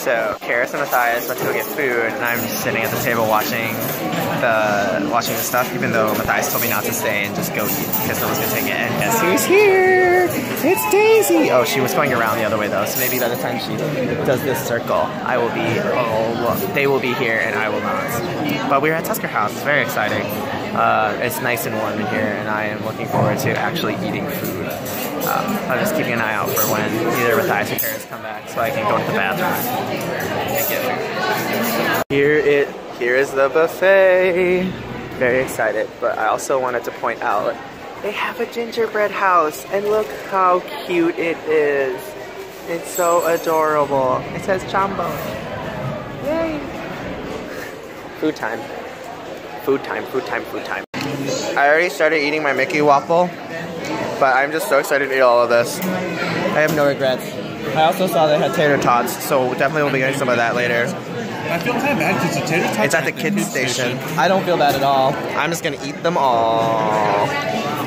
So Karis and Matthias went to go get food, and I'm sitting at the table watching the watching the stuff. Even though Matthias told me not to stay and just go eat because no one's gonna take it. And guess who's here? It's Daisy. Oh, she was going around the other way though. So maybe by the time she does this circle, I will be. Oh, they will be here, and I will not. But we're at Tusker House. It's very exciting. Uh, it's nice and warm in here, and I am looking forward to actually eating food. Um, I'm just keeping an eye out for when either Matthias or Paris come back so I can go to the bathroom. Here it here is the buffet. Very excited, but I also wanted to point out they have a gingerbread house and look how cute it is. It's so adorable. It says Jambo. Yay! Food time. Food time, food time, food time. I already started eating my Mickey waffle, but I'm just so excited to eat all of this. I have no regrets. I also saw they had tater tots, so definitely we'll be getting some of that later. I feel kind of bad because the tater tots It's at the kids station. I don't feel bad at all. I'm just gonna eat them all.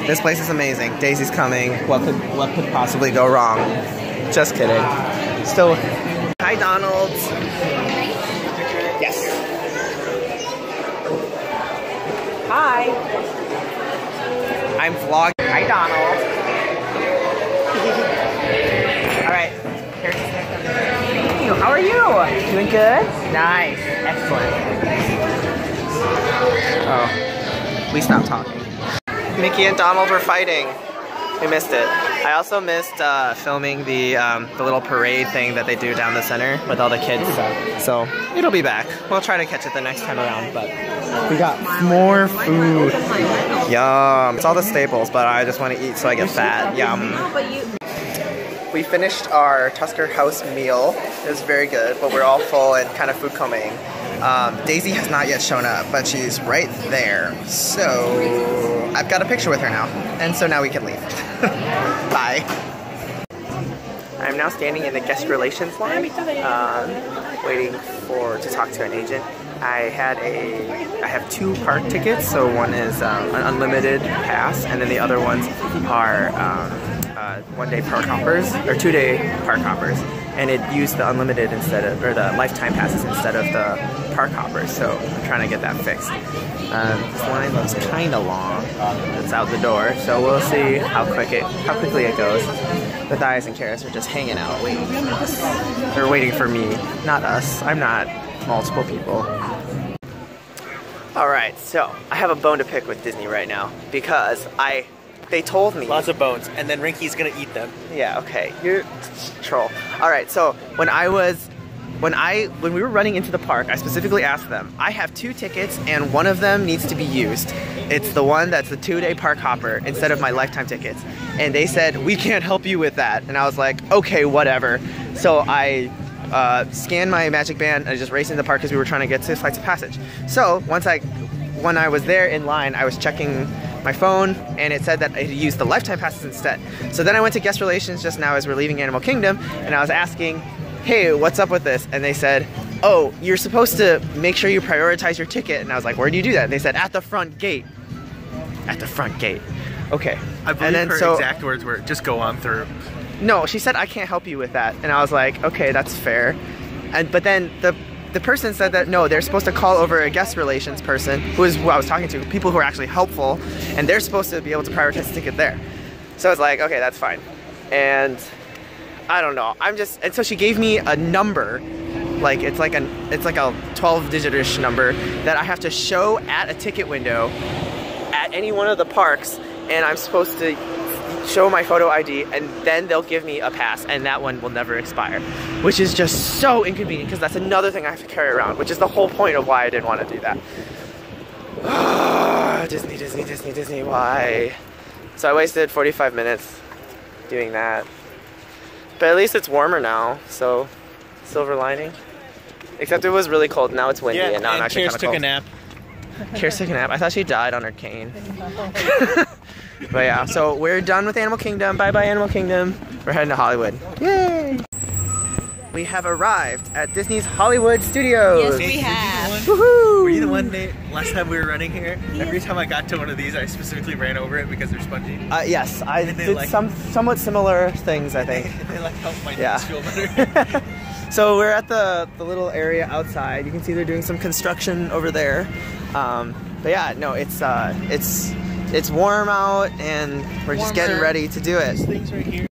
This place is amazing. Daisy's coming. What could what could possibly go wrong? Just kidding. Still. Hi, Donald's. Yes. Hi. I'm vlogging. Hi, Donald. all right. Here's Thank you. How are you? Doing good? Nice. Excellent. Oh, we stopped talking. Mickey and Donald were fighting. We missed it. I also missed uh, filming the um, the little parade thing that they do down the center with all the kids. So it'll be back. We'll try to catch it the next time around. But we got more food. Yum. It's all the staples, but I just want to eat so I get fat. Yum. We finished our Tusker House meal. It was very good, but we're all full and kind of food coming. Um, Daisy has not yet shown up, but she's right there. So I've got a picture with her now, and so now we can leave. Bye. I'm now standing in the guest relations line, um, waiting for to talk to an agent. I had a, I have two park tickets. So one is um, an unlimited pass, and then the other ones are uh, one-day park hoppers or two-day park hoppers. And it used the unlimited instead of, or the lifetime passes instead of the park hoppers. So I'm trying to get that fixed. Um, this line looks kind of long. It's out the door, so we'll see how quick it, how quickly it goes. Matthias and Karis are just hanging out, waiting for us. They're waiting for me, not us. I'm not multiple people. All right, so I have a bone to pick with Disney right now because I, they told me. Lots of bones, and then Rinky's gonna eat them. Yeah, okay. You're troll. All right, so when I was when I when we were running into the park, I specifically asked them, I have two tickets and one of them needs to be used. It's the one that's the two-day park hopper instead of my lifetime tickets. And they said, "We can't help you with that." And I was like, "Okay, whatever." So I uh, scanned my magic band and I just raced into the park because we were trying to get to Flights of Passage. So once I when I was there in line, I was checking my phone and it said that I had used the lifetime passes instead. So then I went to guest relations just now as we're leaving Animal Kingdom and I was asking, hey, what's up with this? And they said, oh, you're supposed to make sure you prioritize your ticket. And I was like, where do you do that? And they said, at the front gate. At the front gate. Okay. I believe and then her so exact words were, "Just go on through." no, she said I can't help you with that, and I was like, okay, that's fair. And but then the the person said that no, they're supposed to call over a guest relations person, who is who I was talking to, people who are actually helpful, and they're supposed to be able to prioritize the ticket there. So I was like, okay, that's fine. And I don't know. I'm just and so she gave me a number, like it's like an it's like a 12 digit-ish number that I have to show at a ticket window at any one of the parks, and I'm supposed to show my photo ID, and then they'll give me a pass, and that one will never expire, which is just so inconvenient because that's another thing I have to carry around, which is the whole point of why I didn't want to do that. Disney, Disney, Disney, Disney, why? So I wasted 45 minutes doing that. But at least it's warmer now, so silver lining. Except it was really cold, now it's windy, and now I'm actually kind of cold. took a nap. Kirst took a nap. I thought she died on her cane. but yeah, so we're done with Animal Kingdom. Bye bye, Animal Kingdom. We're heading to Hollywood. Yay! We have arrived at Disney's Hollywood Studios. Yes, we have. Woohoo! Were you the one day last time we were running here? Every time I got to one of these, I specifically ran over it because they're spongy. Uh, yes, I did like- some somewhat similar things, I think. they like help my Yeah. knees feel better. So we're at the, the little area outside. You can see they're doing some construction over there. Um, but yeah, no, it's uh, it's it's warm out and we're just getting ready to do it.